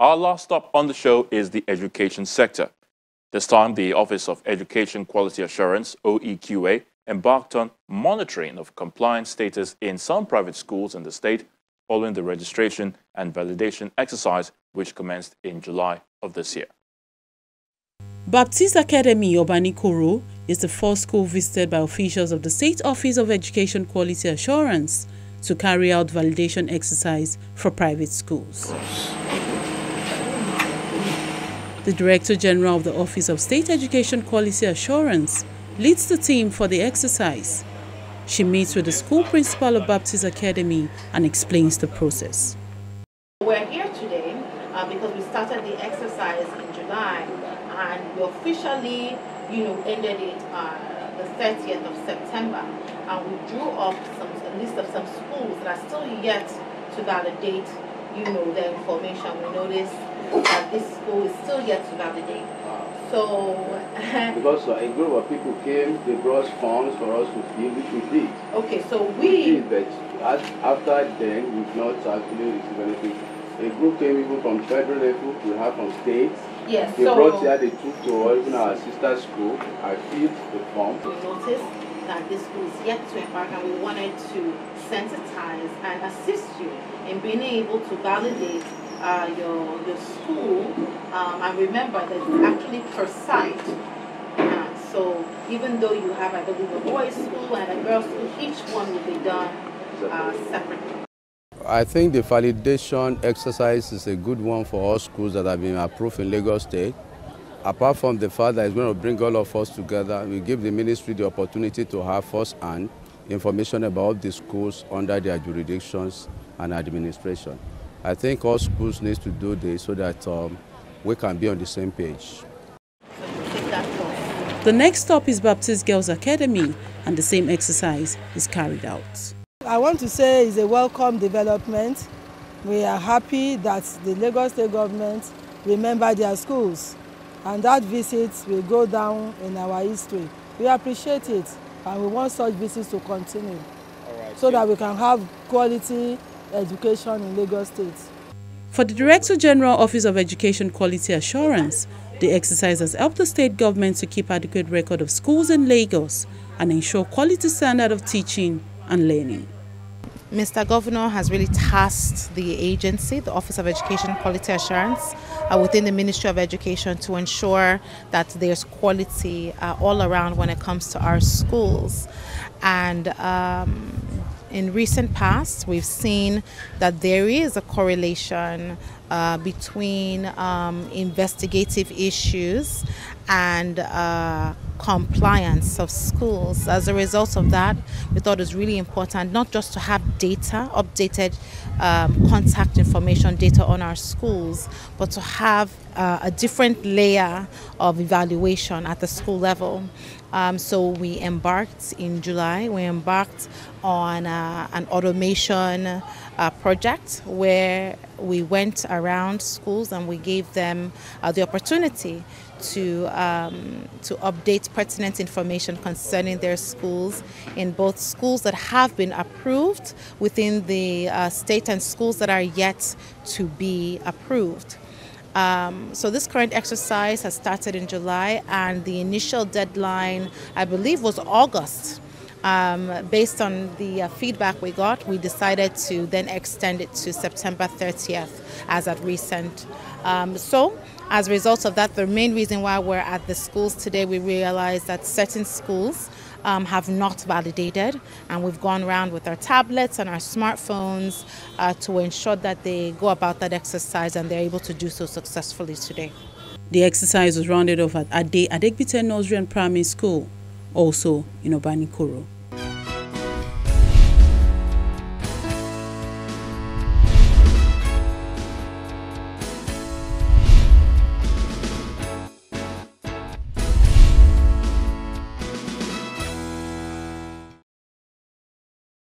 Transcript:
Our last stop on the show is the education sector. This time, the Office of Education Quality Assurance, OEQA, embarked on monitoring of compliance status in some private schools in the state following the registration and validation exercise which commenced in July of this year. Baptist Academy Obanikoro is the first school visited by officials of the State Office of Education Quality Assurance to carry out validation exercise for private schools. The Director General of the Office of State Education Quality Assurance leads the team for the exercise. She meets with the school principal of Baptist Academy and explains the process. We're here today uh, because we started the exercise in July and we officially, you know, ended it uh, the 30th of September. And we drew up some, a list of some schools that are still yet to validate, you know, the information. We noticed that this school is still yet to validate. So, because uh, a group of people came, they brought forms for us to fill, which we did. Okay, so we. we did, but as, after then, we've not actually received anything. A group came even from federal level, we have from states. Yes, they so brought here, they took to even our sister school. I filled the form. We noticed that this school is yet to embark, and we wanted to sensitize and assist you in being able to validate uh, your, your school um, and remember that it's actually per site. So even though you have, I believe, a boys' school and a girls' school, each one will be done uh, separately. I think the validation exercise is a good one for all schools that have been approved in Lagos State. Apart from the fact that it's going to bring all of us together, we give the ministry the opportunity to have first-hand information about the schools under their jurisdictions and administration. I think all schools need to do this so that um, we can be on the same page. The next stop is Baptist Girls Academy and the same exercise is carried out. I want to say it's a welcome development. We are happy that the Lagos State government remember their schools and that visit will go down in our history. We appreciate it and we want such visits to continue so that we can have quality education in Lagos State. For the Director General Office of Education Quality Assurance, the exercise has helped the state government to keep adequate record of schools in Lagos and ensure quality standard of teaching and learning. Mr. Governor has really tasked the agency, the Office of Education Quality Assurance, uh, within the Ministry of Education to ensure that there's quality uh, all around when it comes to our schools. And um, in recent past, we've seen that there is a correlation uh, between um, investigative issues and uh, compliance of schools. As a result of that, we thought it was really important not just to have data, updated um, contact information data on our schools, but to have uh, a different layer of evaluation at the school level. Um, so we embarked in July, we embarked on uh, an automation uh, project where we went around schools and we gave them uh, the opportunity to um, to update pertinent information concerning their schools in both schools that have been approved within the uh, state and schools that are yet to be approved. Um, so this current exercise has started in July and the initial deadline, I believe, was August. Um, based on the uh, feedback we got, we decided to then extend it to September 30th as at recent. Um, so, as a result of that, the main reason why we're at the schools today, we realized that certain schools um, have not validated, and we've gone around with our tablets and our smartphones uh, to ensure that they go about that exercise and they're able to do so successfully today. The exercise was rounded off at Ade Adegbite Nursery and Primary School, also in Obanikoro.